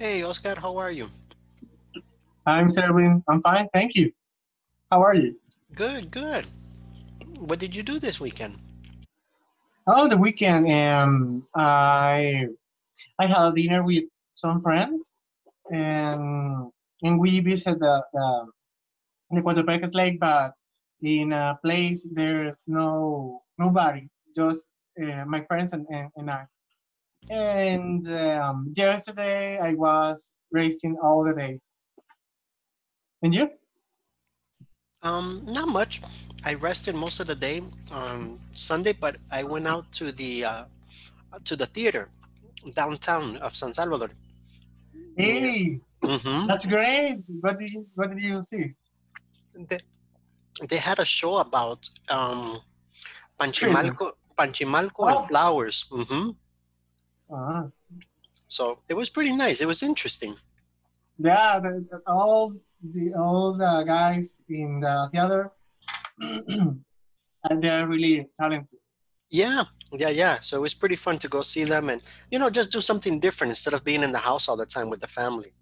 Hey, Oscar, how are you? I'm Serwin. I'm fine, thank you. How are you? Good, good. What did you do this weekend? Oh, the weekend, um, I I had a dinner with some friends, and and we visited the the, the Coatepeques Lake, but in a place there's no nobody, just uh, my friends and, and, and I. And um, yesterday I was racing all the day. And you? Um, not much. I rested most of the day on Sunday, but I went out to the uh, to the theater downtown of San Salvador. Hey, hmm that's great. What did you What did you see? They, they had a show about um, Panchimalco, Panchimalco Oh. and flowers. hmm Uh, So it was pretty nice. It was interesting. yeah, the, the- all the all the guys in the theater, and they're really talented. Yeah, yeah, yeah. So it was pretty fun to go see them and you know just do something different instead of being in the house all the time with the family.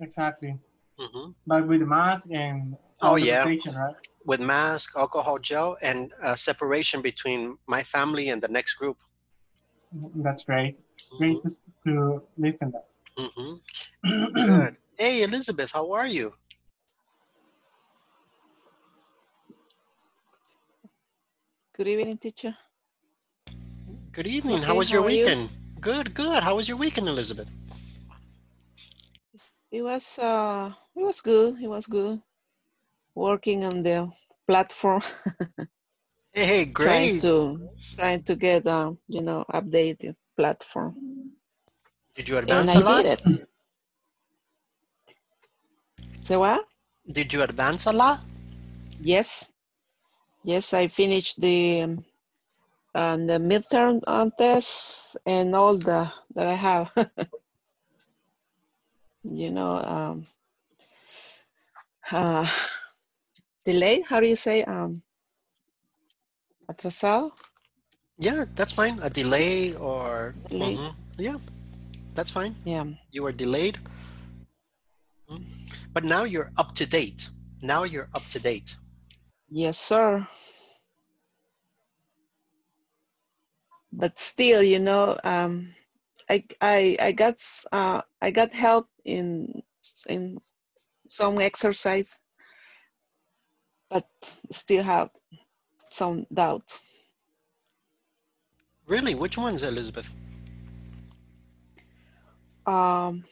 Exactly, hmm but with mask and Oh, yeah. right? With mask, alcohol gel, and uh, separation between my family and the next group. That's great. Great to, to listen that. hmm Good. Hey, Elizabeth, how are you? Good evening, teacher. Good evening. how was your how are you? weekend? Good, good. How was your weekend, Elizabeth? It was uh it was good. It was good. Working on the platform, Hey, hey, trying great. to trying to get um, you know, updated platform. Did you And advance I a lot? did it. So what? Did you advance a lot? Yes. Yes, I finished the um, um, the midterm tests and all the that I have. you know, um, uh, delayed. How do you say? Um, atrasado. Yeah, that's fine. A delay or Delay. Mhm. yeah, that's fine. Yeah. You were delayed, Mhm. but now you're up to date. Now you're up to date. Yes, sir. But still, you know, um, I I I got s- uh, I got help in s- in some exercise, but still have some doubts. Really? Which ones, Elizabeth? Um,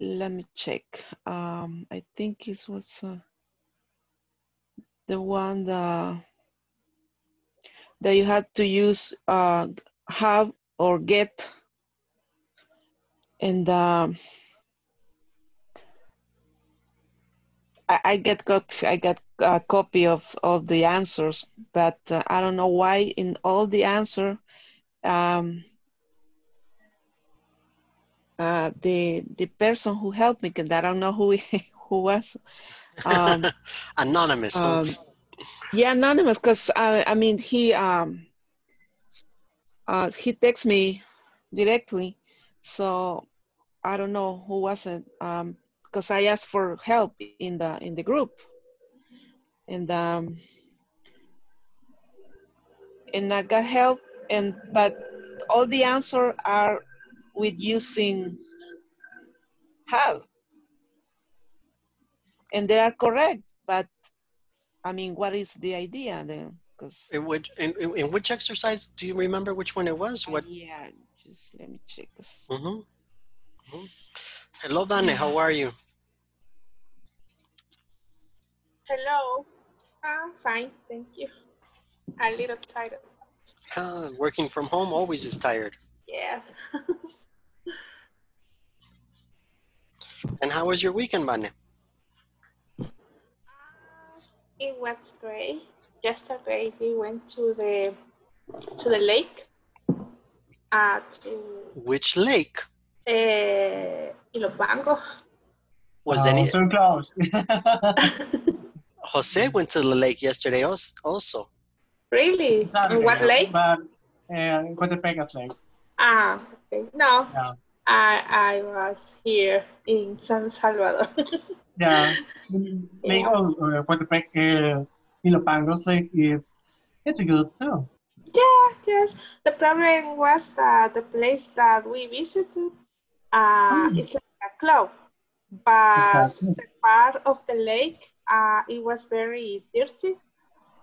let me check. Um, I think it was uh, the one that that you had to use uh, have or get, and um, I, I get copy. I got a copy of of the answers, but uh, I don't know why in all the answer, um, uh, the the person who helped me, because I don't know who who was. Um, Anonymous. um, yeah, anonymous. Cause I I mean he um uh he texts me directly, so I don't know who was it. Um, because I asked for help in the in the group, and um, and I got help, and but all the answer are with using have, and they are correct. But I mean, what is the idea then? Because in, which, in, in, in which exercise? Do you remember which one it was? What? yeah, just let me check. 'cause- hmm Hello, Dane. How are you? Hello. I'm fine, thank you. A little tired. Ah, working from home always is tired. Yeah. And how was your weekend, Vane? It was great. Yesterday we went to the to the lake. Uh, to Which lake? uh, Ilopango. Was Oh, any so close? Jose went to the lake yesterday also. Really? In what lake? But uh, Coatepeques Lake. Ah, okay. No, Yeah. I, I was here in San Salvador. Yeah, Lake of uh, Coatepec, uh, Ilopangos Lake is it's good too. yeah, yes. The problem was that the place that we visited uh, Mm. is like a club, but Exactly. the part of the lake uh, it was very dirty,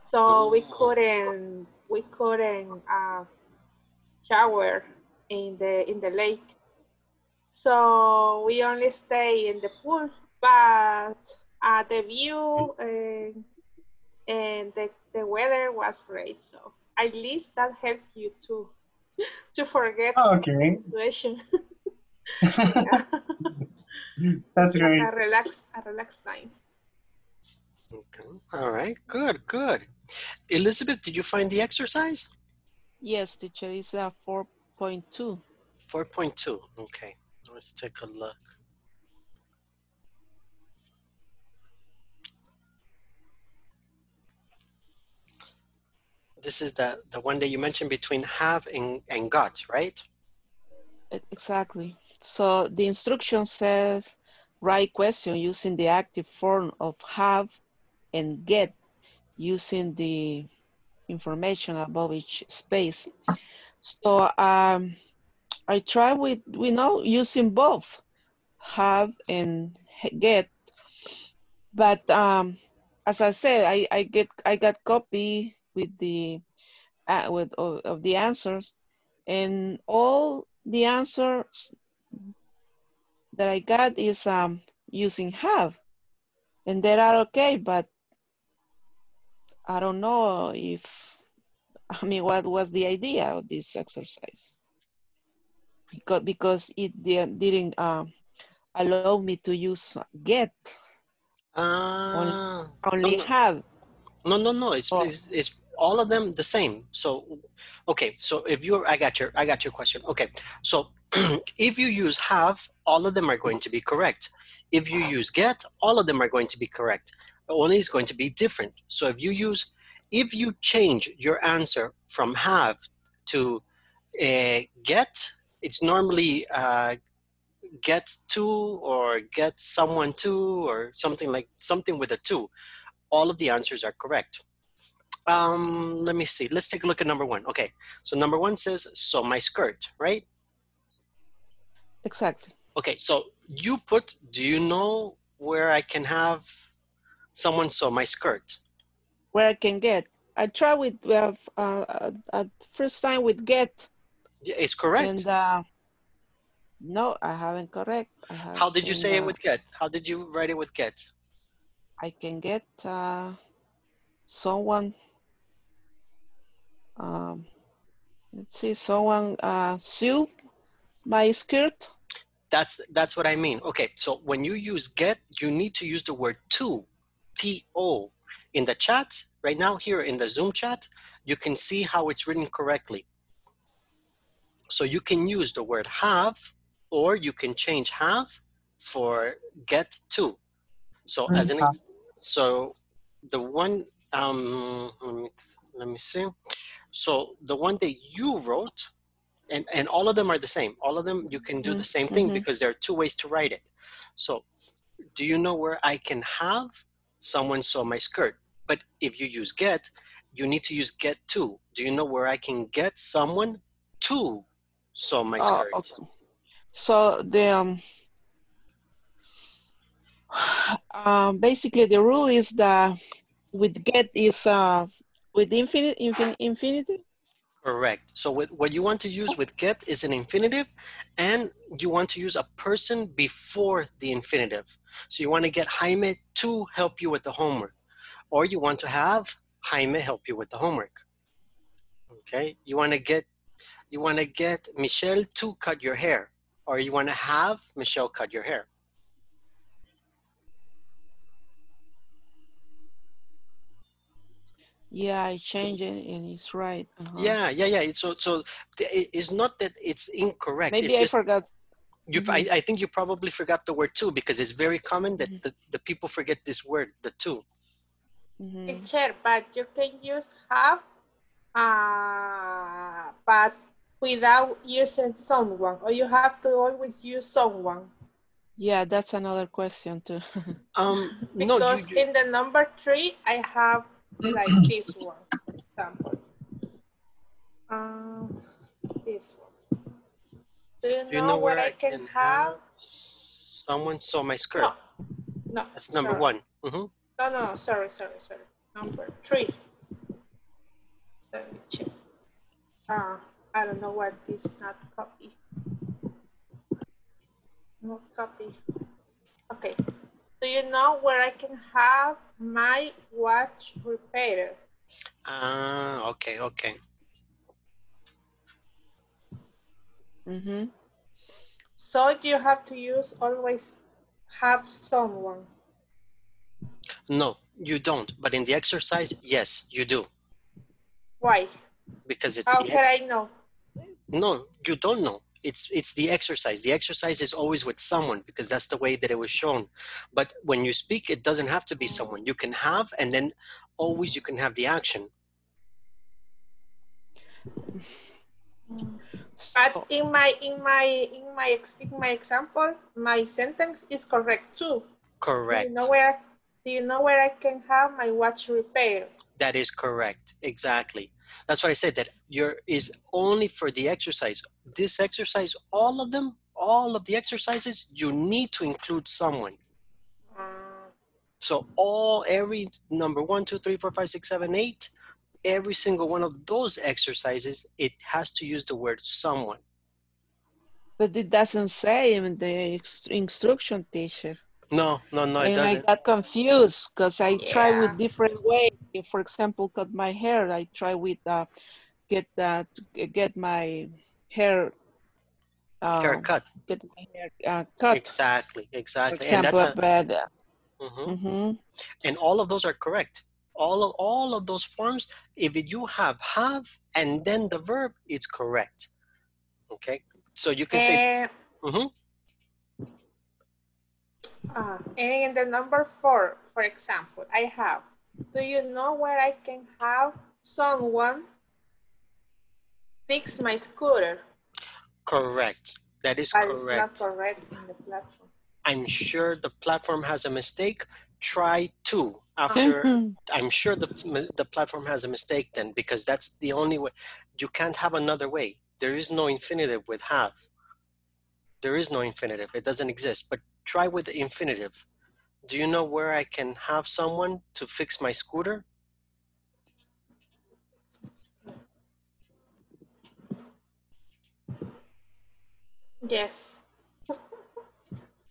so we Oh. couldn't we couldn't uh, shower in the in the lake. So we only stay in the pool, but uh, the view and, and the, the weather was great. So at least that helped you to to forget Okay, the situation. that's great. a relax a relaxed time. Okay. All right. Good. Good. Elizabeth, did you find the exercise? Yes, teacher, is a 4.2. 4.2. Okay. Let's take a look. This is the, the one that you mentioned between have and, and got, right? Exactly. So the instruction says write question using the active form of have and get using the information above each space. So um, I try with, we know, using both have and get. But um, as I said, I, I get I got copy with the uh, with of, of the answers, and all the answers that I got is um, using have, and they are okay. But I don't know if I mean what was the idea of this exercise because because it didn't um, allow me to use get Uh, only no. have. No, no, no. It's, Oh. it's it's all of them the same. So, okay. So if you're, I got your, I got your question. Okay. So if you use have, all of them are going to be correct. If you use get, all of them are going to be correct. Only is going to be different. So if you use, if you change your answer from have to uh, get, it's normally uh, get to or get someone to or something like something with a to all of the answers are correct. Um, let me see. Let's take a look at number one. Okay. So number one says, so my skirt, right? Exactly. Okay. So you put, do you know where I can have someone saw my skirt? Where I can get. I try with uh, uh, uh, first time with get Yeah, It's correct. and uh, no, I haven't correct. I have, How did you say it uh, with get? How did you write it with get? I can get uh, someone. Um, let's see, someone uh, sew my skirt. That's that's what I mean. Okay, so when you use get, you need to use the word to, T O. In the chat right now, here in the Zoom chat, you can see how it's written correctly. So you can use the word have, or you can change have for get to. So as an ex- so the one um let me let me see. So the one that you wrote and and all of them are the same all of them you can do the same thing Mhm. because there are two ways to write it so do you know where i can have someone saw my skirt but if you use get you need to use get to do you know where i can get someone to sew my Oh, skirt okay. So the um, um, basically the rule is that with get is uh, with infinite infin, infinity. Correct. So with, what you want to use with get is an infinitive and you want to use a person before the infinitive. So you want to get jaime to help you with the homework or you want to have jaime help you with the homework. Okay? You want to get you want to get michelle to cut your hair or you want to have michelle cut your hair Yeah, I changed it and it's right. uh-huh. yeah yeah yeah it's so so it's not that it's incorrect Maybe it's I just forgot. you I, I think you probably forgot the word too because it's very common that Mhm. the, the people forget this word the to Mhm. Teacher, but you can use have, uh, but without using someone, or you have to always use someone? Yeah, that's another question too. Um, no, Because you, you, in the number three, I have like this one, example. Um, this one. Do you know, do you know what where I can have? someone saw my skirt? No, no. That's number sorry. one. hmm No, no, sorry, sorry, sorry. Number three. Let me check. Uh, I don't know what this not copy. Not copy. Okay. Do you know where I can have my watch repaired? Ah, okay, okay. hmm So do you have to use always have someone. No, you don't. But in the exercise, yes, you do. Why? Because it's How can I know? no, you don't know. It's it's the exercise. The exercise is always with someone because that's the way that it was shown. But when you speak, it doesn't have to be someone. You can have, and then always you can have the action. But in my in my in my in my example, my sentence is correct too. Correct. Do you know where? Do you know where I can have my watch repaired? That is correct. Exactly. That's why I said that your is only for the exercise. This exercise, all of them, all of the exercises, you need to include someone. So all every number one, two, three, four, five, six, seven, eight, every single one of those exercises, it has to use the word someone. but it doesn't say in the instruction teacher. No, no, no, and I doesn't. got confused because I try with different ways. If, For example, cut my hair. I try with uh, get that get my hair um, Haircut. Get my hair uh, cut. Exactly, For exactly. And example, that's a, but uh, mhm. mhm. and all of those are correct. All of all of those forms, if you have have and then the verb, it's correct. Okay, so you can say and, mhm. Uh, and in the number four, for example, I have. Do you know where I can have someone fix my scooter? correct. That is But it's correct. not correct in the platform. I'm sure the platform has a mistake. Try to after. Mhm. I'm sure the the platform has a mistake then because that's the only way. You can't have another way. There is no infinitive with have. There is no infinitive. It doesn't exist. But try with the infinitive. Do you know where I can have someone to fix my scooter? Yes.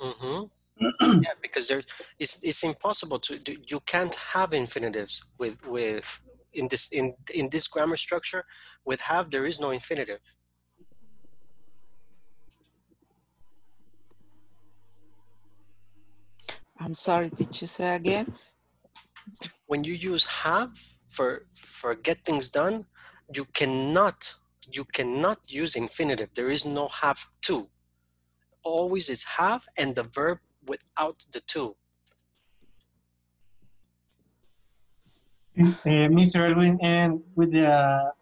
Mm-hmm. yeah, because there, it's it's impossible to you can't have infinitives with with in this in in this grammar structure with have there is no infinitive. I'm sorry. Did you say again? When you use have for for get things done, you cannot you cannot use infinitive. There is no have to. Always is have and the verb without the to. Uh, Mr. Edwin, and with the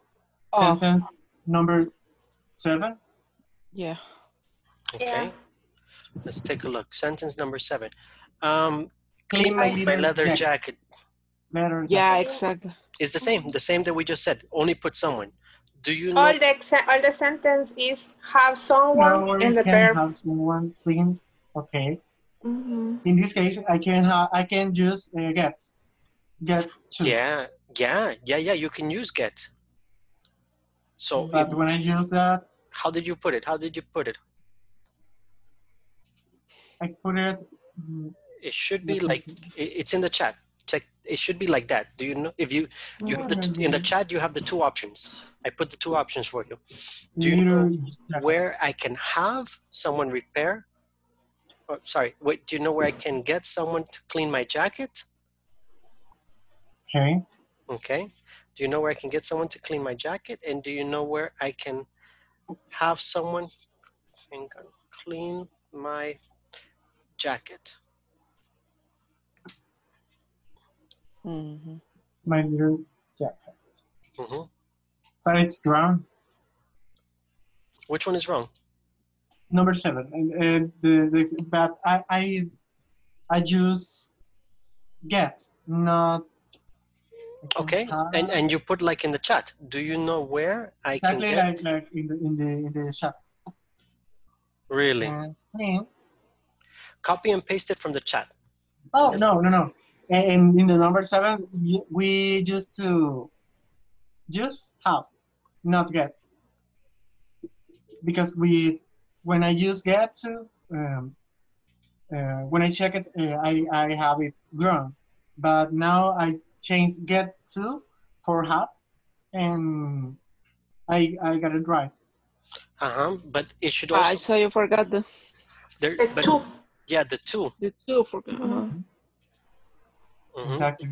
Oh. sentence number seven, Yeah. Okay. Yeah. Let's take a look. Sentence number seven. Um, Clean clean my my, my leather leather jacket. jacket. letter. Yeah. Okay. Exactly. It's the same, the same that we just said. Only put someone. Do you know? All the exa- all the sentence is have Now someone we and the can verb. have someone clean. Okay. Mm -hmm. In this case, I can have I can just uh, get get to. Yeah, yeah, yeah, yeah. You can use get. So, But it- when I use that, how did you put it? How did you put it? I put it. It should be like it's in the chat. Check. It should be like that. Do you know? If you you have the in the chat, you have the two options. I put the two options for you. Do you know where I can have someone repair? Oh, sorry. Wait. Do you know where I can get someone to clean my jacket? Okay. Okay. Do you know where I can get someone to clean my jacket? And do you know where I can have someone clean my jacket? Hmm My little jacket. hmm But it's brown. Which one is wrong? Number seven. And, and the, the but I I I just get not Okay, and and you put like in the chat. Do you know where I can exactly get? like like in the in the in the chat. Really? Uh, yeah. Copy and paste it from the chat. Oh Yes. no no no! And in the number seven, we just to just have, not get, because we when I use get to um, uh, when I check it, uh, I I have it grown, but now I change get to for have, and I I got it right. Uh huh. But it should also... I saw you forgot the, there. The But two. yeah, the two. the two. Forgot. uh-huh. Mhm. Exactly.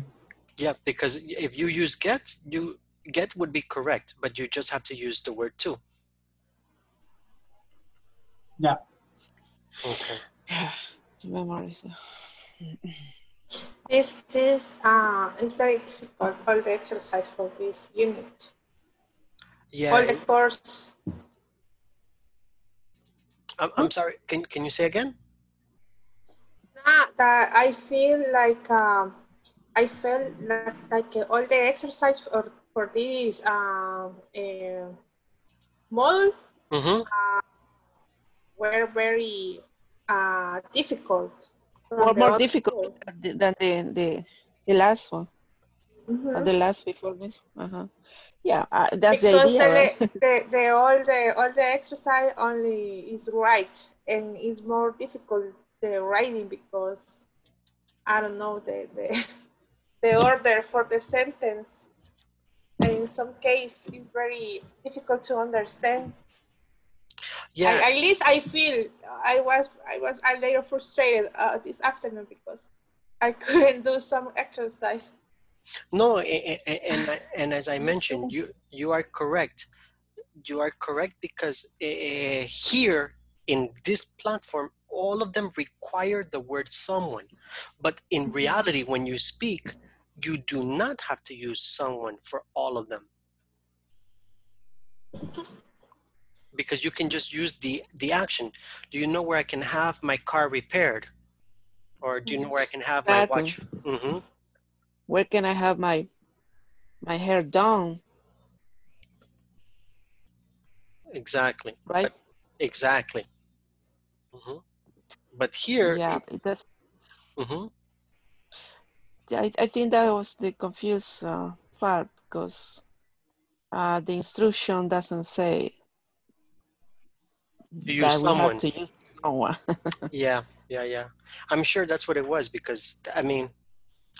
Yeah, because if you use get, you get would be correct, but you just have to use the word to. Yeah. Okay. Yeah, to memorize. This this uh is very difficult. All the exercise for this unit. Yeah. All the course. I'm, I'm sorry. Can can you say again? Ah, that I feel like um, I felt like, like uh, all the exercise for for this um uh, model Mm-hmm. were very uh difficult. from More, more difficult two. than the, the, the, the last one, Mhm. the last before this. Uh-huh. Yeah, uh, that's the because idea, the, right? the, the all the all the exercise only is right and it's more difficult the writing because I don't know the the, the order for the sentence in some case is very difficult to understand. Yeah. I, at least I feel I was I was a little frustrated uh, this afternoon because I couldn't do some exercise. No, a- a- and and as I mentioned, you you are correct. You are correct because uh, here in this platform, all of them require the word someone, but in reality, when you speak, you do not have to use someone for all of them because you can just use the the action. Do you know where I can have my car repaired, or do you know where I can have my Exactly. watch? hmm Where can I have my my hair done, Exactly. right? Exactly. hmm But here, Yeah, it- that's. mhm, Yeah, I, I think that was the confused uh, part because uh, the instruction doesn't say You use that we someone. have to use someone. yeah, yeah, yeah. I'm sure that's what it was because I mean,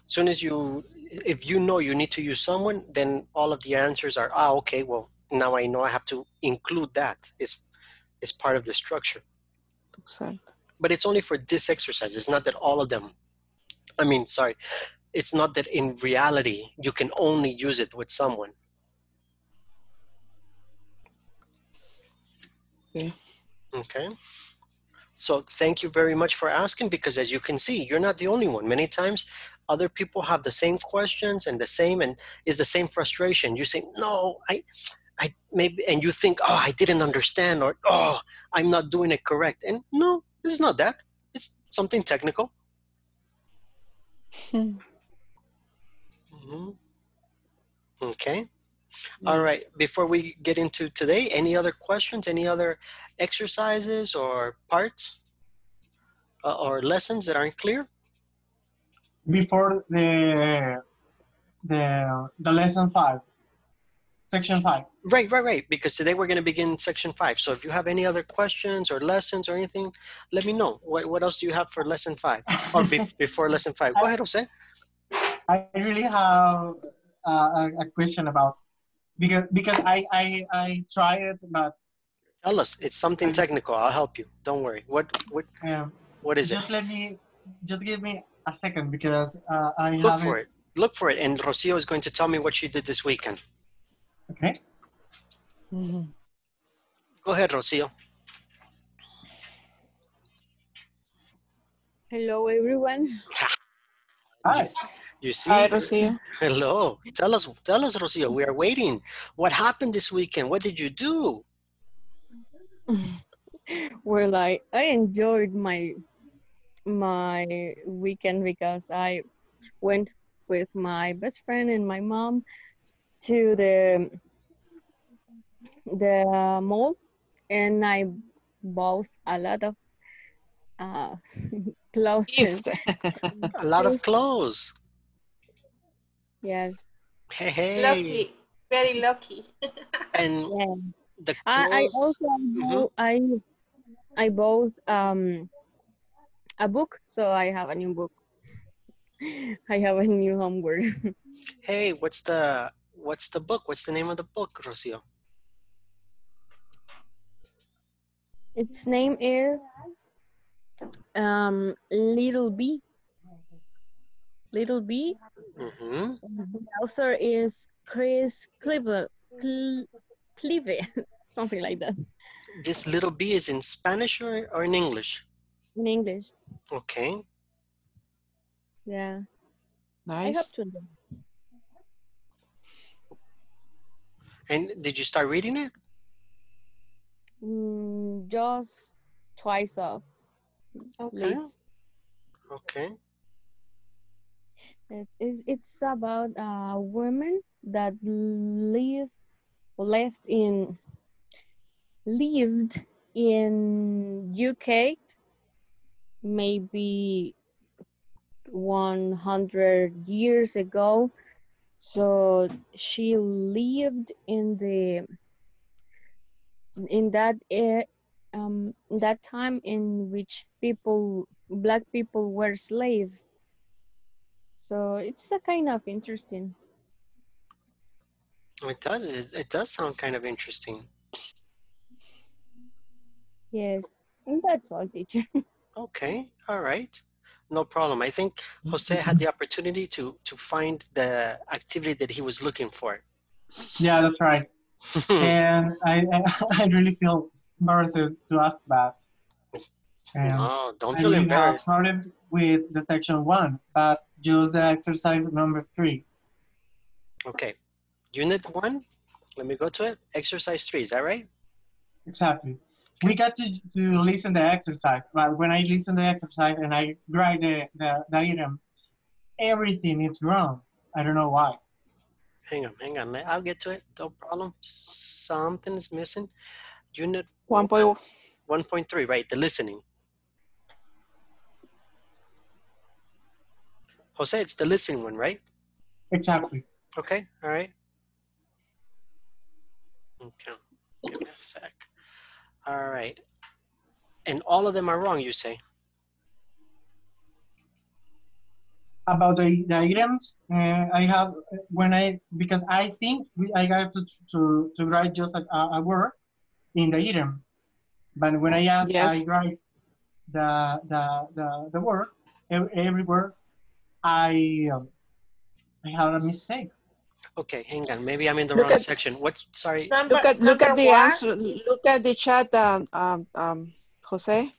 as soon as you, if you know you need to use someone, then all of the answers are ah okay. Well, now I know I have to include that. Is is part of the structure. so, But it's only for this exercise. It's not that all of them. I mean, sorry. It's not that in reality you can only use it with someone. Okay. Okay. So thank you very much for asking because as you can see, you're not the only one. Many times other people have the same questions and the same and is the same frustration. You say, no, I I maybe and you think, oh, I didn't understand or oh, I'm not doing it correct. And no, this is not that. It's something technical. Hmm. Mhm. Okay. All right. Before we get into today, any other questions? Any other exercises or parts uh, or lessons that aren't clear? Before the the the lesson five, section five. Right, right, right. Because today we're going to begin section five. So if you have any other questions or lessons or anything, let me know. What, what else do you have for lesson five or be, before lesson five? Go ahead, Jose. I really have uh, a, a question about because because I I I tried it, but Tell us. It's something technical. I'll help you. Don't worry. What what um, what is it? just let me just give me a second because uh, I Look for it. Look for it. And Rocio is going to tell me what she did this weekend. Okay. Mhm. Go ahead, Rocio. Hello, everyone. Hi. You see? Hi, Rocio. Hello. Tell us, tell us, Rocio. We are waiting. What happened this weekend? What did you do? well, I I enjoyed my my weekend because I went with my best friend and my mom to the the mall and I bought a lot of uh, clothes. Gift. A lot of clothes. Yes, Hey, hey. Lucky, very lucky. And yeah. the I, I clothes. also bought, I I bought um a book, so I have a new book. I have a new homework. Hey, what's the what's the book? What's the name of the book, Rocio? Its name is um Little Bee. Little Bee. Mm-hmm. The author is Chris Cleave, Cle- Cleave, something like that This little Bee is in Spanish or, or in English? in English. Okay. Yeah, Nice. I Nice. hope to. know. And did you start reading it? Mm, just twice of Okay. leaves. Okay. It's, it's, it's about uh, a woman that live left in lived in UK maybe 100 years ago so she lived in the in that um that time in which people black people were slaves so it's a kind of interesting. It does. It, it does sound kind of interesting. Yes. And that's all, teacher. Okay. All right. No problem. I think Jose had the opportunity to to find the activity that he was looking for. Yeah, that's right. and I, I, I really feel embarrassed to ask that. Um, no, don't feel embarrassed. started with the section one, but just the exercise number three. Okay. Unit one. Let me go to it. Exercise three. Is that right? Exactly. We got to, to listen the exercise, but when I listen the exercise and I write the, the, the item, everything is wrong. I don't know why. Hang on. Hang on. I'll get to it. No problem. Something is missing. Unit One point. 1.3, right? The listening. Jose, it's the listening one, right? Exactly. Okay, all right. Okay, give me a sec. All right. And all of them are wrong, you say? About the, diagrams, uh, I have when I because I think we, I got to, to to write just a, a word in the item, but when I ask, Yes. I write the the the, the word every, every word. I um, I had a mistake. Okay, hang on. Maybe I'm in the Look wrong at- section. What's, sorry, Number, Look at look at the one, answer. Look at the chat, um, um, um, Jose.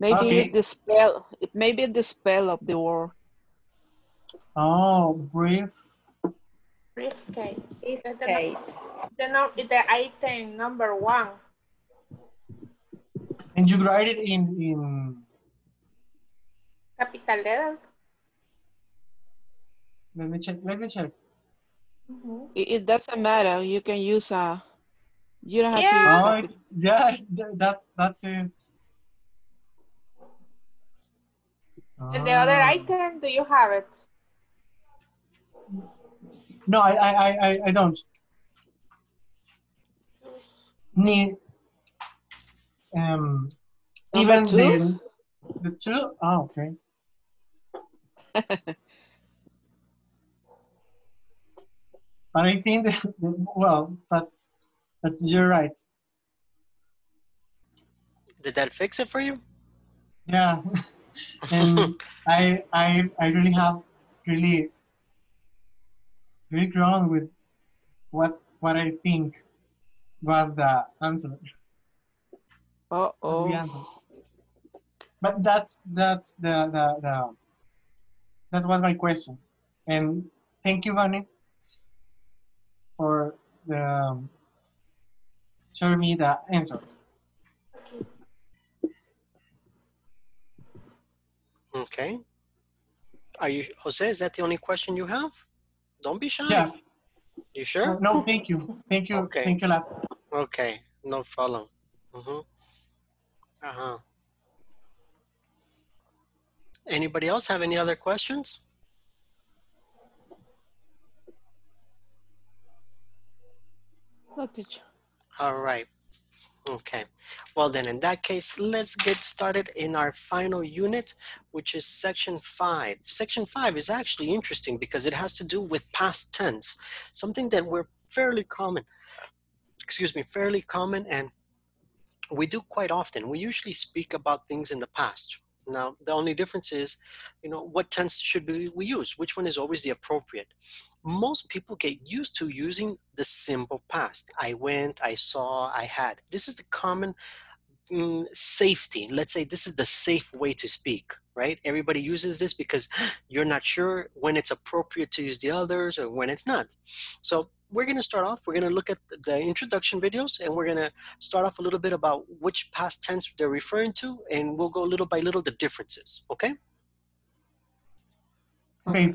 Maybe Okay. it's the spell. It may be the spell of the word. Oh, brief. Briefcase. The, the, Okay. the, the item number one. And you write it in in. Capital letter. Let me check. Let me check. It, it doesn't matter. You can use a. You don't have Yeah. to use Oh, capital. it, yes, th- that's that's it. And the other Ah. item, do you have it? No, I I I I- don't need. Um, even two? the the two. Oh, okay. But I think that, well, but but you're right. did that fix it for you? Yeah, and I I I really have really very ground with what what I think was the answer. Uh oh. But that's that's the, the the that was my question, and thank you, Vani, for the um, showing me the answers. Okay. Are you Jose? Is that the only question you have? Don't be shy. Yeah. You sure? No, thank you. Thank you. Okay. Thank you a lot. Okay, no problem. Mm-hmm. Uh-huh. Anybody else have any other questions? No, teacher. All right. Okay. Well, then in that case, let's get started in our final unit, which is section five. Section five is actually interesting because it has to do with past tense, something that we're fairly common, excuse me, fairly common and we do quite often. We usually speak about things in the past. Now, the only difference is, you know, what tense should we, use? Which one is always the appropriate? Most people get used to using the simple past. I went, I saw, I had. This is the common mm, safety. Let's say this is the safe way to speak, right? Everybody uses this because you're not sure when it's appropriate to use the others or when it's not. So we're going to start off. We're going to look at the introduction videos and we're going to start off a little bit about which past tense they're referring to, and we'll go little by little the differences. Okay? Okay.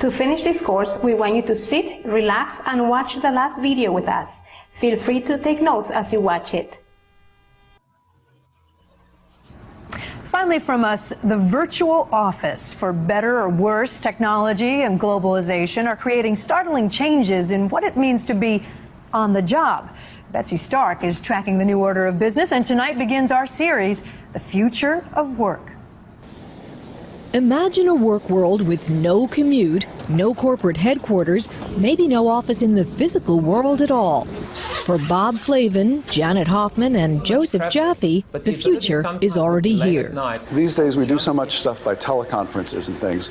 To finish this course, we want you to sit, relax, and watch the last video with us. Feel free to take notes as you watch it. Finally, from us, the virtual office. For better or worse, technology and globalization are creating startling changes in what it means to be on the job. Betsy Stark is tracking the new order of business, and tonight begins our series, The Future of Work. Imagine a work world with no commute, no corporate headquarters, maybe no office in the physical world at all. For Bob Flavin, Janet Hoffman, and Joseph Jaffe, the future is already here. These days, we do so much stuff by teleconferences and things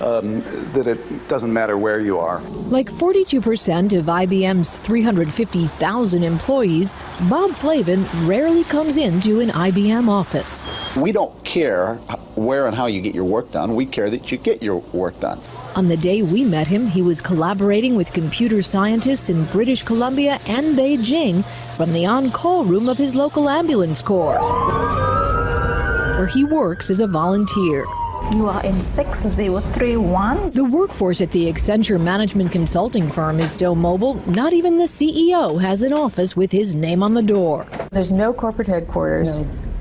um, that it doesn't matter where you are. Like 42% of IBM's 350,000 employees, Bob Flavin rarely comes into an IBM office. We don't care where and how you get your work done. We care that you get your work done. On the day we met him, he was collaborating with computer scientists in British Columbia and Beijing from the on call room of his local ambulance corps, where he works as a volunteer. You are in 6031. The workforce at the Accenture management consulting firm is so mobile, not even the CEO has an office with his name on the door. There's no corporate headquarters. No.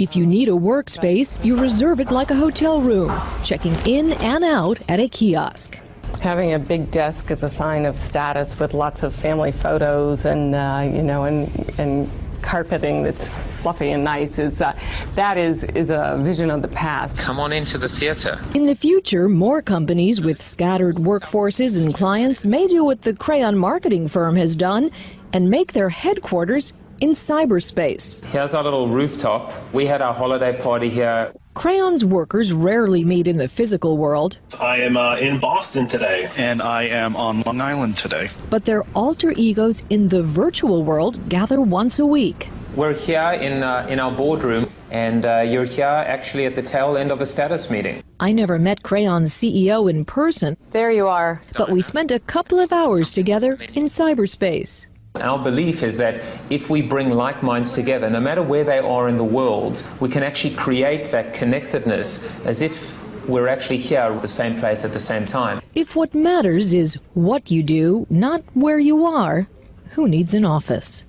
If you need a workspace, you reserve it like a hotel room, checking in and out at a kiosk. Having a big desk is a sign of status with lots of family photos and, uh, you know, and, and carpeting that's fluffy and nice is uh, that is is a vision of the past. Come on into the theater. In the future, more companies with scattered workforces and clients may do what the Crayon marketing firm has done and make their headquarters in cyberspace. Here's our little rooftop. We had our holiday party here. Crayon's workers rarely meet in the physical world. I am uh, in Boston today. And I am on Long Island today. But their alter egos in the virtual world gather once a week. We're here in, uh, in our boardroom, and uh, you're here actually at the tail end of a status meeting. I never met Crayon's CEO in person. There you are. But we spent a couple of hours together in cyberspace. Our belief is that if we bring like minds together, no matter where they are in the world, we can actually create that connectedness as if we're actually here at the same place at the same time. If what matters is what you do, not where you are, who needs an office?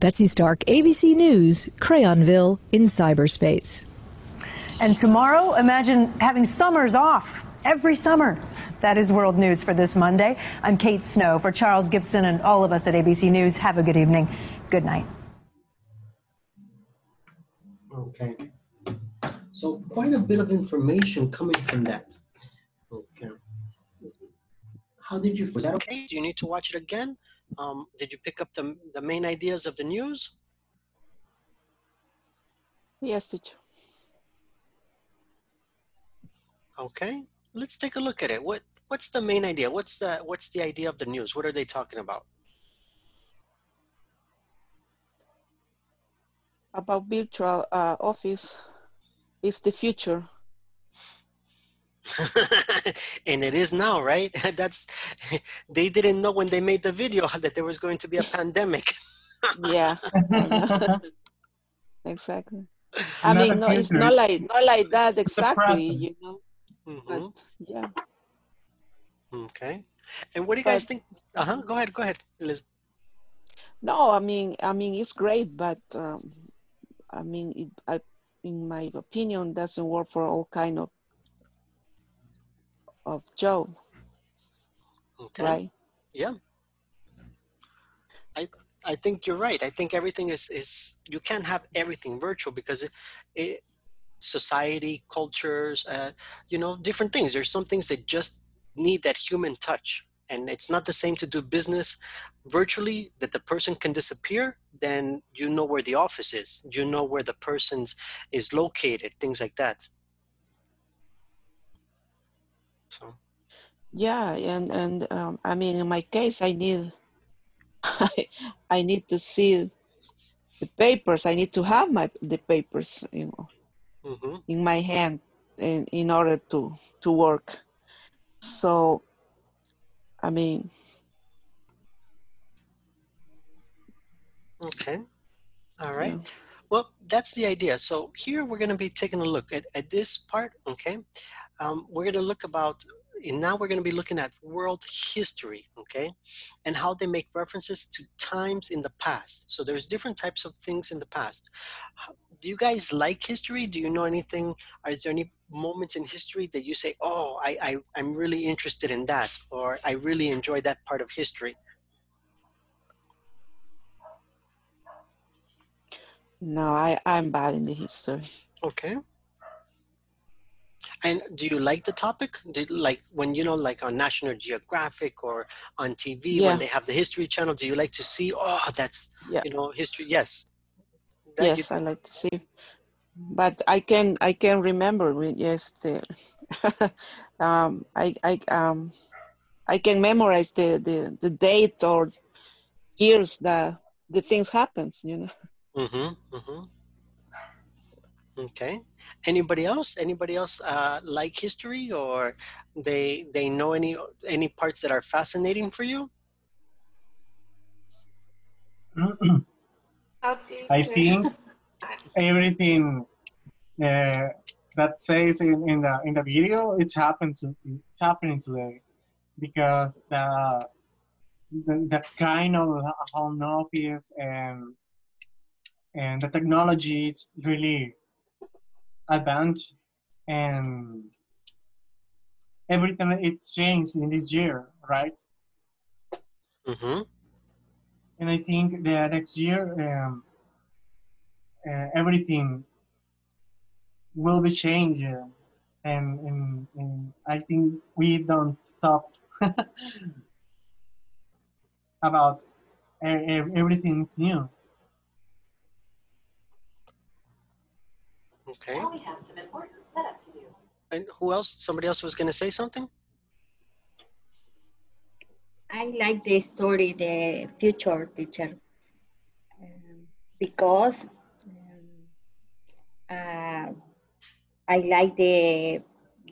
Betsy Stark, ABC News, Crayonville in cyberspace. And tomorrow, imagine having summers off every summer. That is world news for this Monday. I'm Kate Snow. For Charles Gibson and all of us at ABC News, have a good evening. Good night. Okay. So quite a bit of information coming from that. Okay. How did you, was that okay? Do you need to watch it again? Um, did you pick up the, the main ideas of the news? Yes, teacher. Okay, let's take a look at it. What what's the main idea? What's the what's the idea of the news? What are they talking about? About virtual uh, office is the future. and it is now, right? That's they didn't know when they made the video that there was going to be a pandemic. yeah. exactly. I Not mean, the no, it's not like not like that exactly, you know. Mhm. But yeah. Okay. And what do you guys think? Uh huh. Go ahead. Go ahead, Liz. No, I mean, I mean, it's great, but um, I mean, it, I, in my opinion, doesn't work for all kind of of job, Okay. right? Yeah. I I think you're right. I think everything is is you can't have everything virtual because it, it society, cultures, uh, you know, different things. There's some things that just need that human touch, and it's not the same to do business virtually. That the person can disappear, then you know where the office is. You know where the person's is located. Things like that. So. Yeah, and and um, I mean, in my case, I need I, I need to see the papers. I need to have my the papers, you know, hmm in my hand in in order to to work. So, I mean, Okay. All right. Well, that's the idea. So here we're going to be taking a look at, at this part. Okay. Um, we're going to look about, and now we're going to be looking at world history. Okay. And how they make references to times in the past. So there's different types of things in the past. Do you guys like history? Do you know anything? Is there any moments in history that you say, oh, I, I, I'm really interested in that, or I really enjoy that part of history? no, I I'm bad in the history. Okay. And do you like the topic? Do you like when you know, like on National Geographic or on TV Yeah. when they have the History Channel? Do you like to see? Oh, that's Yeah. you know history. Yes. That you- yes, I like to see, but I can I can remember. re- Yes, the um, I I um, I can memorize the the the date or years that the things happens. You know. Mm-hmm. Mm-hmm. Okay. Anybody else? Anybody else uh, like history, or they they know any any parts that are fascinating for you? I think everything uh, that says in, in the in the video it's happens it's happening today because the the, the kind of home office and and the technology it's really advanced and everything it's changed in this year right Mm-hmm. And I think the next year um, uh, everything will be changed, uh, and, and and I think we don't stop about everything's new. Okay. And who else? Somebody else was going to say something. I like the story, the future teacher, um, because um, uh, I like the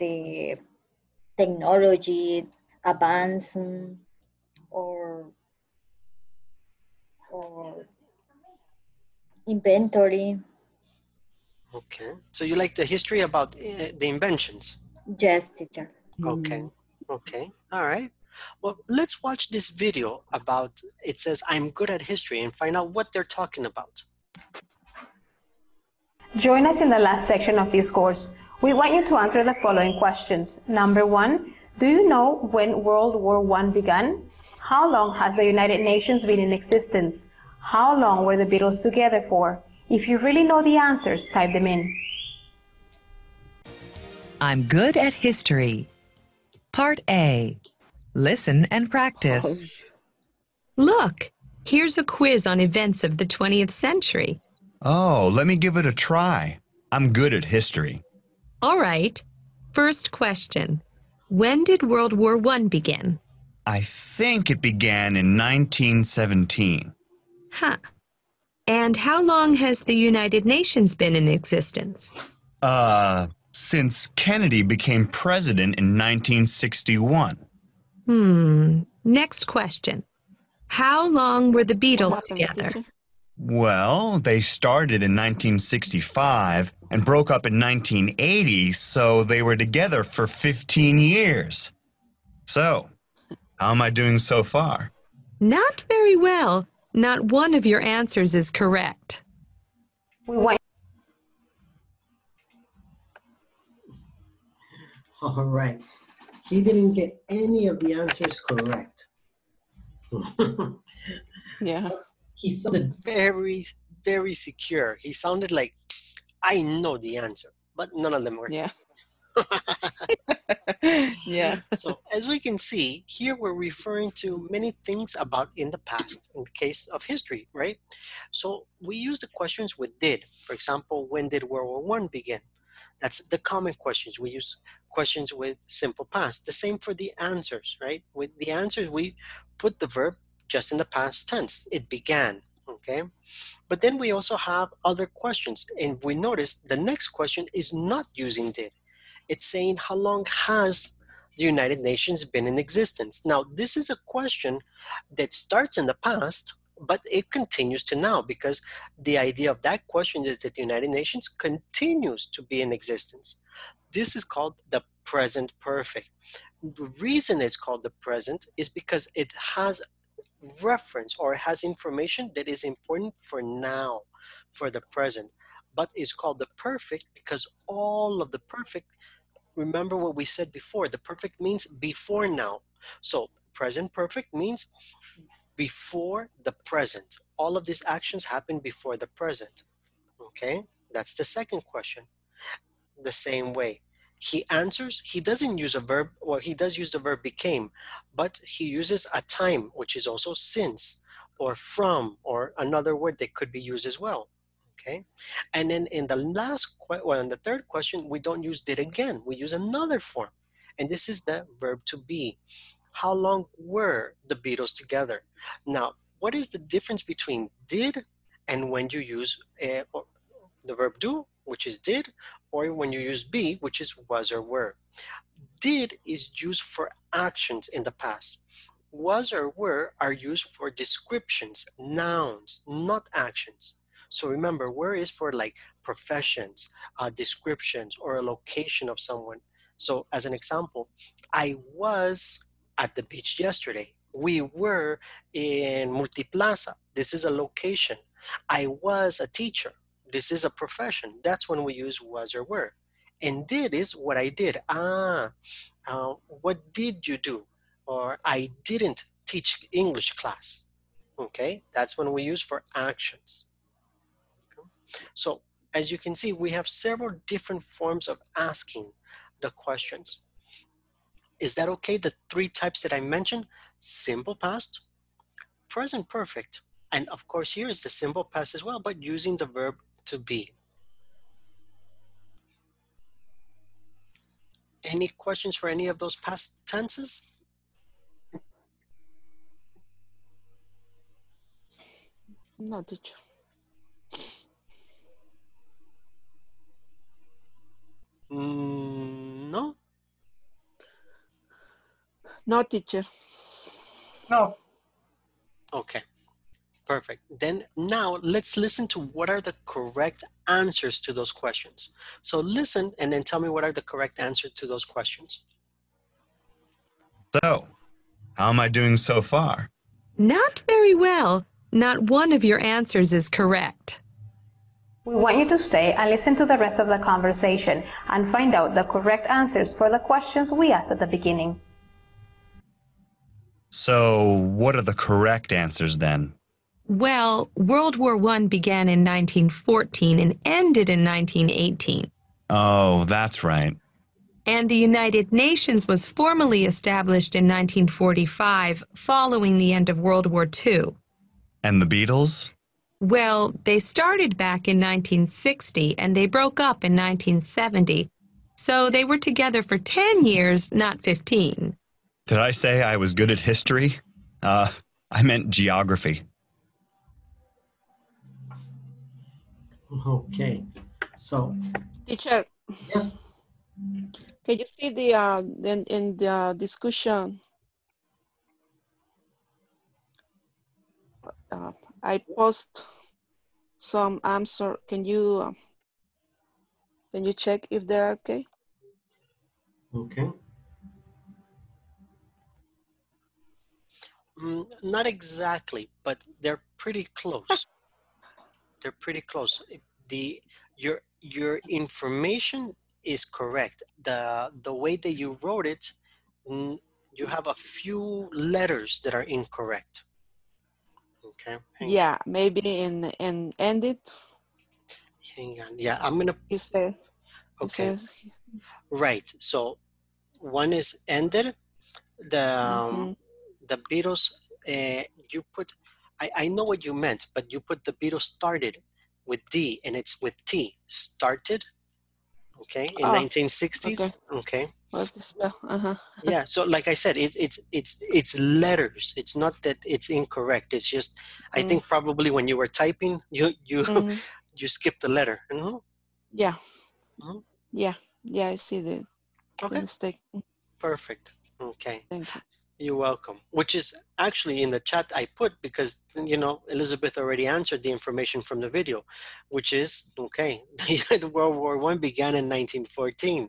the technology advance or or inventory. Okay. So you like the history about uh, the inventions? Yes, teacher. Okay. Okay. All right. Well, let's watch this video about it says I'm good at history and find out what they're talking about. Join us in the last section of this course. We want you to answer the following questions. Number one, do you know when World War I began? How long has the United Nations been in existence? How long were the Beatles together for? If you really know the answers, type them in. I'm good at history. Part A. Listen and practice. Look, here's a quiz on events of the 20th century. Oh, let me give it a try. I'm good at history. All right. First question When did World War I begin? I think it began in 1917. Huh. And how long has the United Nations been in existence? Uh, since Kennedy became president in 1961. Hmm. Next question. How long were the Beatles together? Well, they started in 1965 and broke up in 1980, so they were together for 15 years. So, how am I doing so far? Not very well. Not one of your answers is correct. We want All right. He didn't get any of the answers correct. yeah. He sounded very, very secure. He sounded like, I know the answer, but none of them were. Yeah. yeah. so as we can see, here we're referring to many things about in the past, in the case of history, right? So we use the questions with did. For example, when did World War One begin? That's the common questions. We use questions with simple past. The same for the answers, right? With the answers, we put the verb just in the past tense. It began, okay? But then we also have other questions. And we notice the next question is not using did. It's saying how long has the United Nations been in existence? Now, this is a question that starts in the past, but it continues to now because the idea of that question is that the United Nations continues to be in existence. This is called the present perfect. The reason it's called the present is because it has reference or has information that is important for now, for the present, but it's called the perfect because all of the perfect, remember what we said before, the perfect means before now. So present perfect means before the present. All of these actions happen before the present. Okay, that's the second question. The same way. He answers, he doesn't use a verb, well, he does use the verb became, but he uses a time, which is also since, or from, or another word that could be used as well. Okay, and then in the last, well, in the third question, we don't use did again, we use another form, and this is the verb to be how long were the Beatles together? Now, what is the difference between did and when you use uh, the verb do, which is did, or when you use be, which is was or were? Did is used for actions in the past. Was or were are used for descriptions, nouns, not actions. So remember, were is for like professions, uh, descriptions, or a location of someone. So as an example, I was at the beach yesterday. We were in Multiplaza. This is a location. I was a teacher. This is a profession. That's when we use was or were. And did is what I did. Ah, uh, what did you do? Or I didn't teach English class. Okay, that's when we use for actions. So as you can see, we have several different forms of asking the questions. Is that okay? The three types that I mentioned, simple past, present perfect, and of course here is the simple past as well, but using the verb to be. Any questions for any of those past tenses? No, teacher. Mm, no? No, teacher. No. Okay, perfect. Then now let's listen to what are the correct answers to those questions. So listen and then tell me what are the correct answers to those questions. So, how am I doing so far? Not very well. Not one of your answers is correct. We want you to stay and listen to the rest of the conversation and find out the correct answers for the questions we asked at the beginning. So, what are the correct answers then? Well, World War I began in 1914 and ended in 1918. Oh, that's right. And the United Nations was formally established in 1945 following the end of World War II. And the Beatles? Well, they started back in 1960 and they broke up in 1970. So they were together for 10 years, not 15. Did I say I was good at history? Uh, I meant geography. Okay, so Teacher. Yes. Can you see the uh, in, in the discussion? Uh, I post some answer. Can you uh, can you check if they're okay? Okay. Mm, not exactly, but they're pretty close. they're pretty close. The your your information is correct. The the way that you wrote it, mm, you have a few letters that are incorrect. Okay. Yeah, maybe in in end it. Hang on. Yeah, I'm gonna. He said. Okay. says- Right. So one is ended. The um, the Beatles. Uh, you put. I I know what you meant, but you put the Beatles started with D, and it's with T. Started. Okay. In Oh, 1960s. okay. okay. What's the spell? Uh-huh. yeah so like i said it's it's it's it's letters it's not that it's incorrect it's just i Mm. think probably when you were typing you you Mhm. you skipped the letter Mhm. Yeah. Mhm. Yeah. Yeah, I see the, the mistake. perfect okay Thank you. You're welcome which is actually in the chat i put because you know elizabeth already answered the information from the video which is okay the world war one began in 1914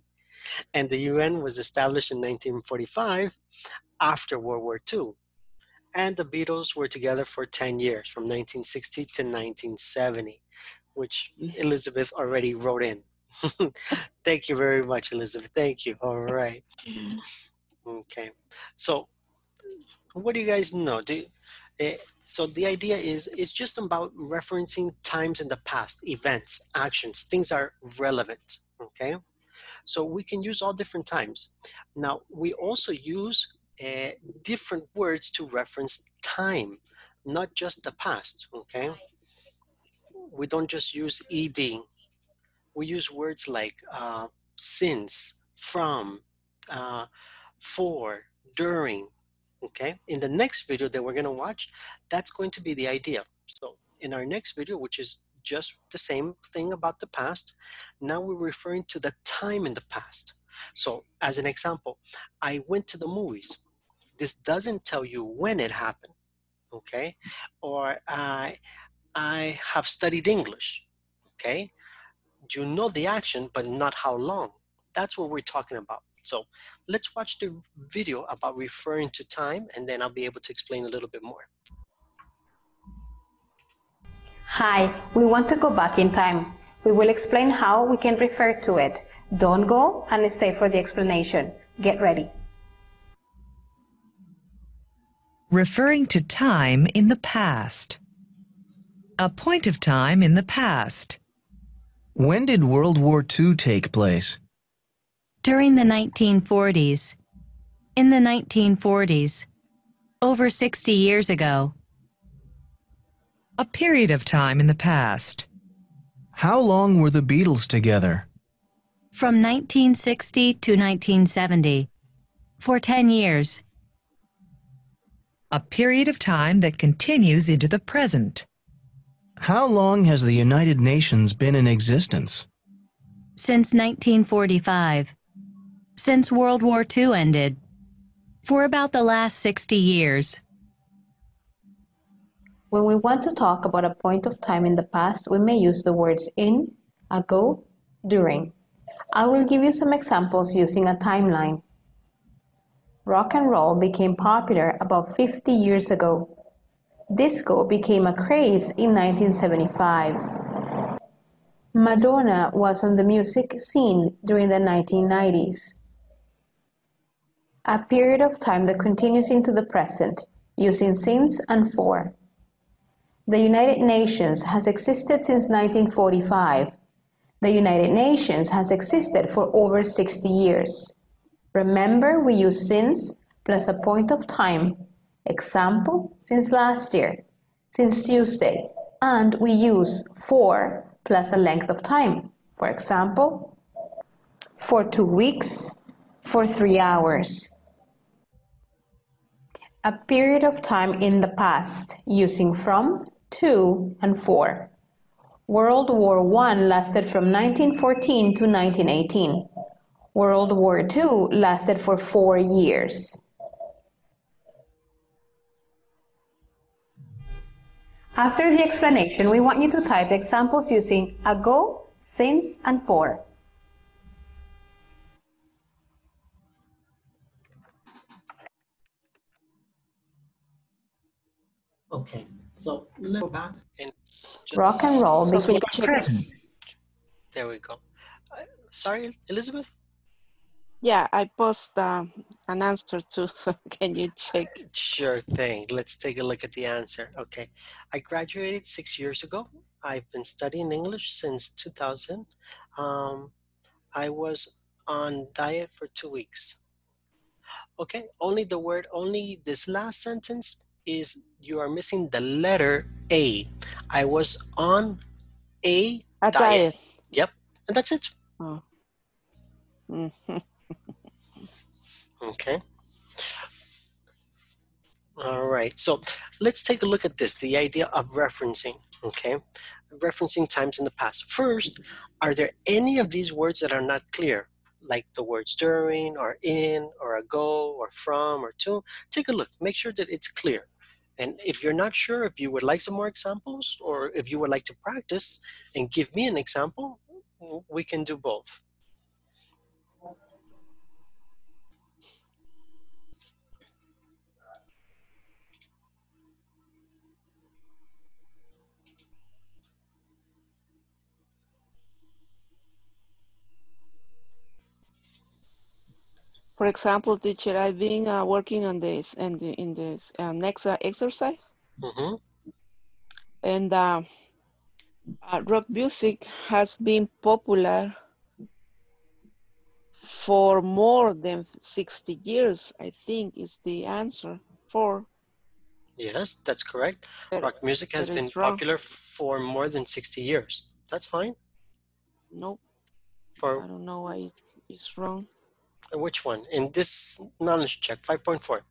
and the un was established in 1945 after world war ii and the Beatles were together for 10 years, from 1960 to 1970, which Elizabeth already wrote in. Thank you very much, Elizabeth. Thank you. All right. Okay. So, what do you guys know? Do you- eh, so the idea is it's just about referencing times in the past, events, actions, things are relevant. Okay. So we can use all different times. Now we also use uh, different words to reference time, not just the past. Okay. We don't just use ed. We use words like uh, since, from, uh, for, during. Okay. In the next video that we're to watch, that's going to be the idea. So in our next video, which is just the same thing about the past, now we're referring to the time in the past. So as an example, I went to the movies. This doesn't tell you when it happened. Okay. Or I, I have studied English. Okay. You know the action, but not how long. That's what we're talking about. So let's watch the video about referring to time, and then I'll be able to explain a little bit more. Hi, we want to go back in time. We will explain how we can refer to it. Don't go and stay for the explanation. Get ready. Referring to time in the past. A point of time in the past. When did World War II take place? During the 1940s. In the 1940s. Over 60 years ago. A period of time in the past. How long were the Beatles together? From 1960 to 1970. For 10 years. A period of time that continues into the present. How long has the United Nations been in existence? Since 1945. Since World War II ended. For about the last 60 years. When we want to talk about a point of time in the past, we may use the words in, ago, during. I will give you some examples using a timeline. Rock and roll became popular about 50 years ago. Disco became a craze in 1975. Madonna was on the music scene during the 1990s. A period of time that continues into the present, using since and for. The United Nations has existed since 1945. The United Nations has existed for over 60 years. Remember, we use since plus a point of time. Example, since last year, since Tuesday. And we use for plus a length of time. For example, for two weeks, for three hours. A period of time in the past, using from, to, and for. World War I lasted from 1914 to 1918. World War II lasted for four years. After the explanation, we want you to type examples using ago, since, and for. Okay, so let's go back. And Rock and roll So present. there we go. Uh, sorry, Elizabeth? Yeah, I post um, an answer too, so can you check? Sure thing. Let's take a look at the answer. Okay. I graduated six years ago. I've been studying English since 2000. Um, I was on diet for two weeks. Okay. Only the word, only this last sentence is you are missing the letter A. I was on a, A diet. Yep. And that's it. Oh. Okay. All right. So let's take a look at this the idea of referencing. Okay. Referencing times in the past. First, are there any of these words that are not clear? Like the words during, or in, or ago, or from, or to? Take a look. Make sure that it's clear. And if you're not sure, if you would like some more examples, or if you would like to practice and give me an example, we can do both. For example, teacher, I've been uh, working on this and in this uh, next uh, exercise, Mm-hmm. and uh, uh, rock music has been popular for more than 60 years. I think is the answer for. Yes, that's correct. That- Rock music has been popular for more than 60 years. That's fine. Nope, I don't know why it's wrong. Which one? In this knowledge check, 5.4.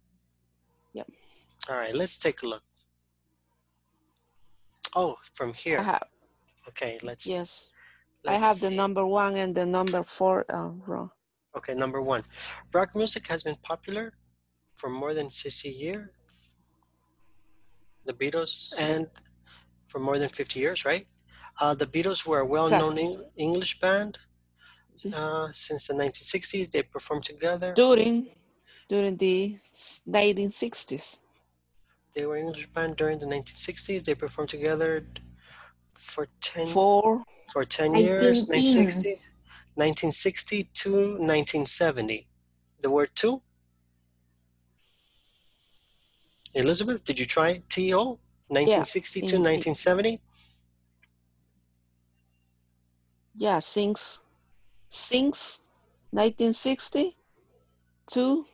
Yep. All right, let's take a look. Oh, from I here. Okay, let's. yes. I let's have the number one and the number four uh, wrong. Okay, number one. Rock music has been popular for more than 60 years. The Beatles, and for more than 50 years, right? Uh, the Beatles were a well-known Eng- English band. Uh, since the 1960s, they performed together. During during the 1960s. They were in Japan during the 1960s. They performed together for 10 For for 10 years, think 1960, 1960 to 1970. The word to? Elizabeth, did you try TO? 1960 to 1970? yeah, since since 1960 to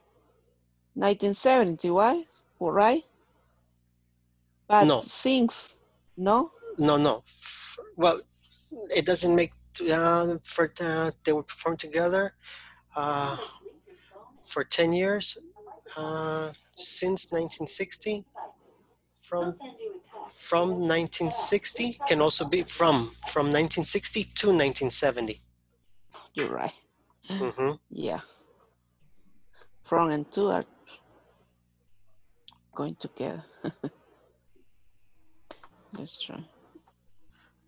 1970, right? Right? But No. since no, No, no. Well, it doesn't make, uh, for, uh, they were performed together uh, for 10 years uh, since 1960. From from 1960 can also be from from 1960 to 1970. You're right. hmm Yeah. From and to are going together. Let's try.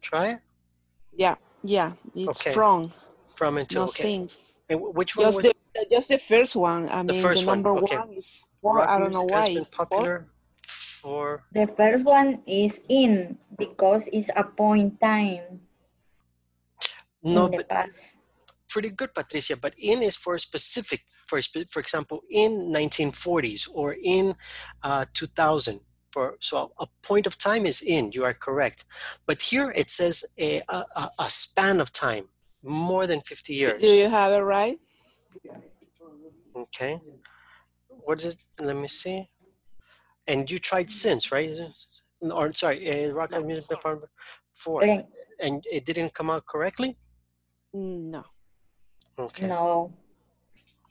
Try it. Yeah, yeah. It's Okay. from, From and to. no okay. since. And which one Just was the just the first one. I the mean, first the one? number Okay. one is four. rock I don't know music has why. been it's four. popular for The first one is in because it's a point time no, in the but past. Pretty good, Patricia. But in is for specific. For for example, in 1940s or in uh, 2000. For so a point of time is in. You are correct. But here it says a a, a- span of time, more than 50 years. Do you have it right? Okay. What is it? Let me see. And you tried since, right? Or sorry, uh, rock and music department four, and it didn't come out correctly. No. Okay. No.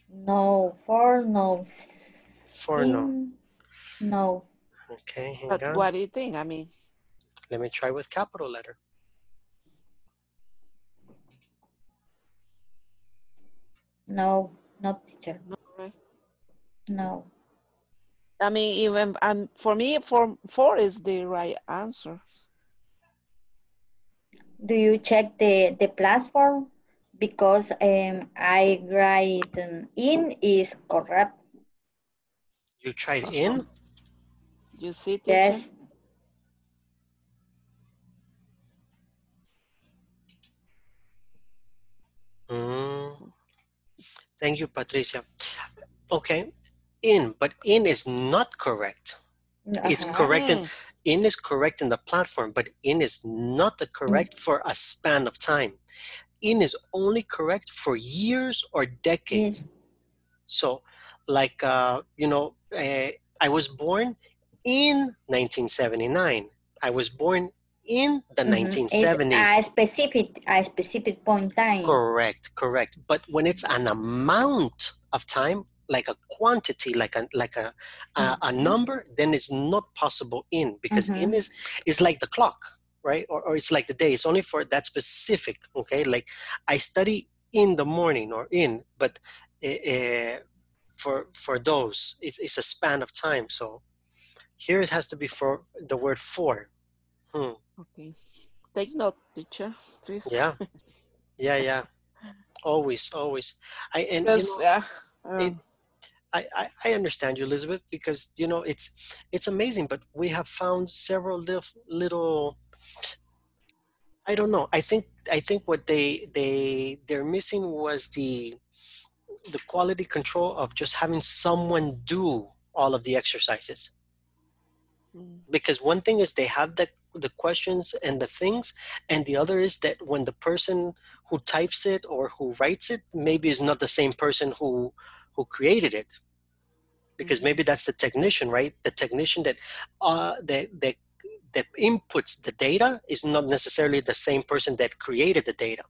No. For no. Four, no. No. Okay, hang But on. what do you think? I mean, Let me try with capital letter. No. No, teacher. no, right? No. I mean, even um, for me, for four is the right answer. Do you check the, the platform? Because um, I write um, in is correct. You tried in? You see, teacher? Yes. Mm. Thank you, Patricia. Okay, in, but in is not correct. It's Uh-huh. correct in, Mm. in is correct in the platform, but in is not the correct for a span of time. In is only correct for years or decades. So, like, uh, you know, uh, I was born in 1979. I was born in the Mhm. 1970s. It's a specific, a specific point time. Correct, correct. But when it's an amount of time, like a quantity, like a like a a, a number, then it's not possible in because in Mhm. is is like the clock, right? Or, or it's like the day. It's only for that specific. Okay, like I study in the morning or in, but uh, for for those, it's it's a span of time. So here it has to be for the word for. Hmm. Okay. Take note, teacher, please. Yeah, yeah, yeah. Always, always. I and you know, yeah, it, um, I, I I understand you, Elizabeth, because you know it's it's amazing. But we have found several little, little I don't know. I think I think what they they they're missing was the the quality control of just having someone do all of the exercises. mm, because one thing is they have the the questions and the things and the other is that when the person who types it or who writes it maybe is not the same person who who created it because maybe that's the technician right the technician that uh that that that inputs the data is not necessarily the same person that created the data.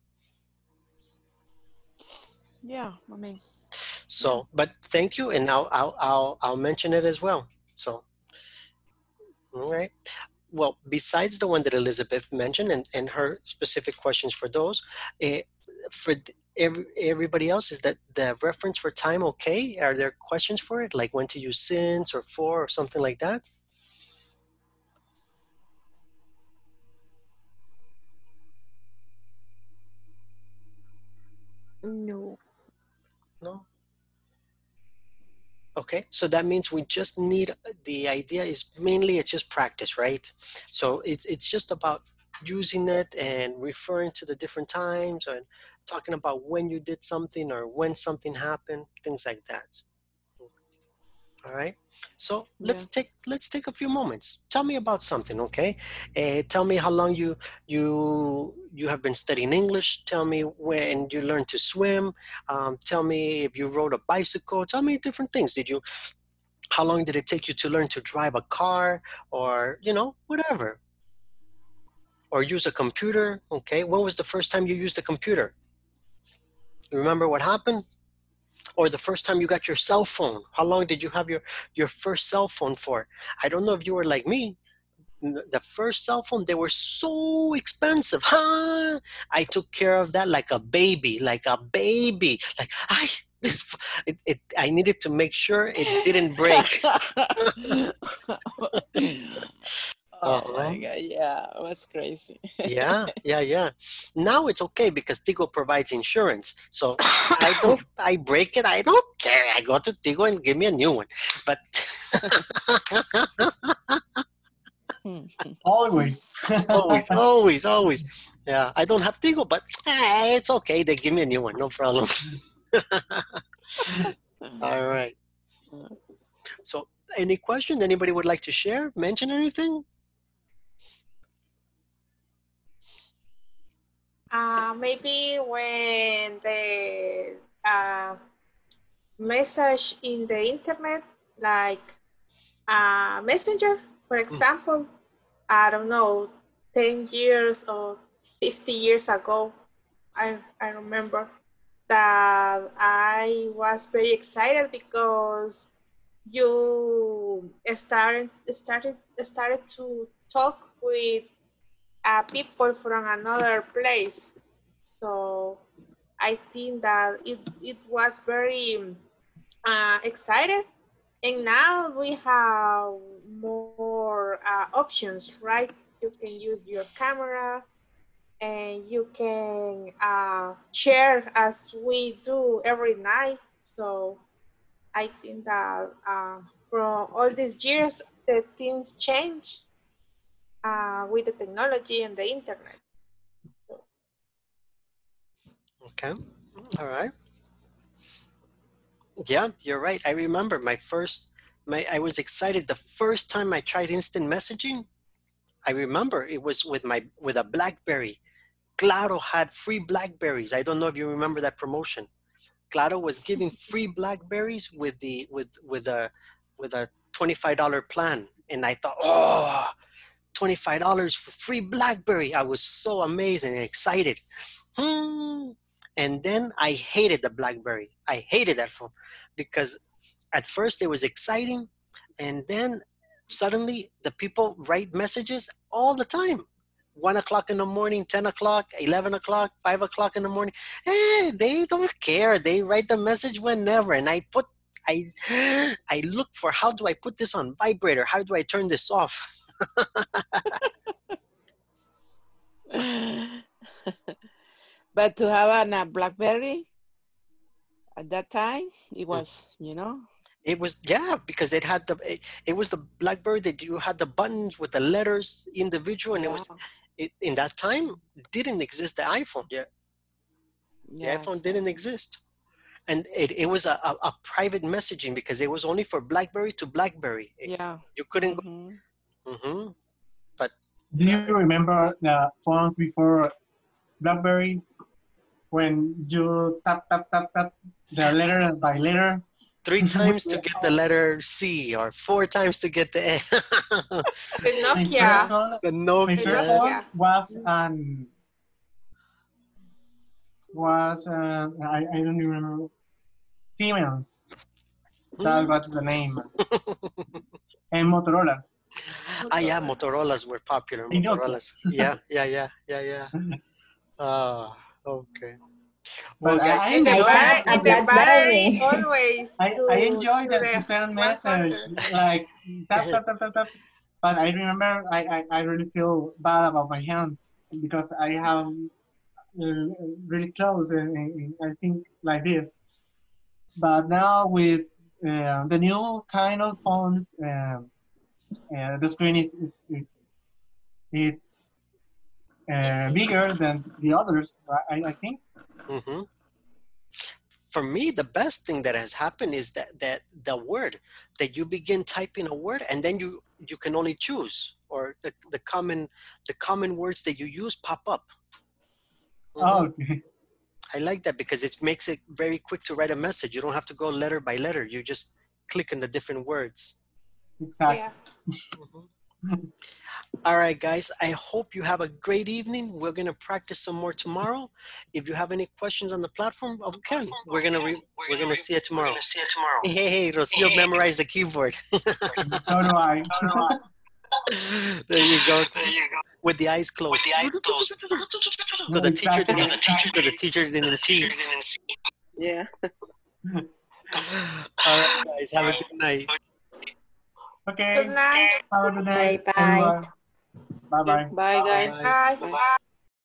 Yeah, I mean, so but thank you and i'll i'll i'll, I'll mention it as well. So all right. Well besides the one that elizabeth mentioned and, and her specific questions for those eh, for every, everybody else is that the reference for time okay? Are there questions for it? Like when to use since or for or something like that No. no. Okay so that means we just need the idea is mainly it's just practice right? So it's it's just about using it and referring to the different times and talking about when you did something or when something happened things like that all right? So let's take let's take a few moments. Tell me about something okay? Uh, tell me how long you you you have been studying english. Tell me when you learned to swim. Um, tell me if you rode a bicycle. Tell me different things. Did you how long did it take you to learn to drive a car or you know whatever? Or use a computer okay? When was the first time you used a computer? Remember what happened or the first time you got your cell phone? How long did you have your your first cell phone for? I don't know if you were like me. The first cell phone they were so expensive huh? I took care of that like a baby like a baby. Like i this it, it i needed to make sure it didn't break Uh-huh. my god, yeah, it was crazy. yeah yeah yeah. Now it's okay because tigo provides insurance. So i don't i break it i don't care. I go to tigo and give me a new one. But Always. always always always. Yeah i don't have tigo but eh, it's okay. They give me a new one no problem. All right. So any question anybody would like to share? Mention anything Uh, maybe when the uh, message in the internet, like uh, Messenger, for example, I don't know, 10 years or 50 years ago, I, I remember that I was very excited because you started started started to talk with uh, people from another place. So I think that it, it was very uh, excited And now we have more uh, options, right? You can use your camera and you can uh, share as we do every night. So I think that uh, from all these years, the things change uh, with the technology and the internet. Okay. All right. Yeah, you're right. I remember my first my I was excited the first time I tried instant messaging. I remember it was with my with a BlackBerry. Claro had free Blackberries. I don't know if you remember that promotion. Claro was giving free Blackberries with the with with a with a $25 plan. And I thought, oh, $25 for free Blackberry. I was so amazing and excited. Hmm. And then I hated the BlackBerry. I hated that phone because at first it was exciting, and then suddenly the people write messages all the time. One o'clock in the morning, 10 o'clock, 11 o'clock, 5 o'clock in the morning. Eh, they don't care. They write the message whenever. And I put, I, I look for how do I put this on vibrator? How do I turn this off? but to have a BlackBerry at that time, it was, you know. It was yeah because it had the it, it was the BlackBerry that you had the buttons with the letters individual and it was it, in that time didn't exist the iPhone yet. Yeah, the iPhone didn't exist, and it, it was a, a, a private messaging because it was only for BlackBerry to BlackBerry. It- Yeah. you couldn't Mhm. go. Hmm But Do you remember the phones before BlackBerry when you tap tap tap tap the letter by letter? three times to get the letter C or four times to get the A. The My Nokia. first one, the my Nokia. was um was uh, I, I don't even remember Siemens. That was the name. and Motorola's. Ah, yeah, Motorola's were popular. I. Motorolas. Yeah, yeah, yeah, yeah, yeah. Oh, okay. Well, But guys, I In the enjoy bar, that. in the Blackberry. always. I, to- I enjoy to that the to send message like tap tap tap tap tap. But I remember I, I, I really feel bad about my hands because I have uh, really close and, and- and I think like this. But now with uh, the new kind of phones, um, uh, the screen is, is, is it's uh, bigger than the others. I, I think. hmm For me, the best thing that has happened is that that the word that you begin typing a word and then you you can only choose or the, the common the common words that you use pop up. Mhm. Oh, okay. I like that because it makes it very quick to write a message. You don't have to go letter by letter. You just click on the different words. exactly. Yeah. Mm-hmm. All right, guys. I hope you have a great evening. We're gonna practice some more tomorrow. If you have any questions on the platform, oh, okay, we're gonna re- we're gonna see it tomorrow. Hey, hey, Rocio memorized the keyboard. So do I. there you go. With the eyes closed. So the teacher didn't. So the teacher didn't see. Yeah. All right, guys. Have a good night. Okay. Good night. Have a good night. Bye bye. Bye bye. Bye, guys. Bye. Bye.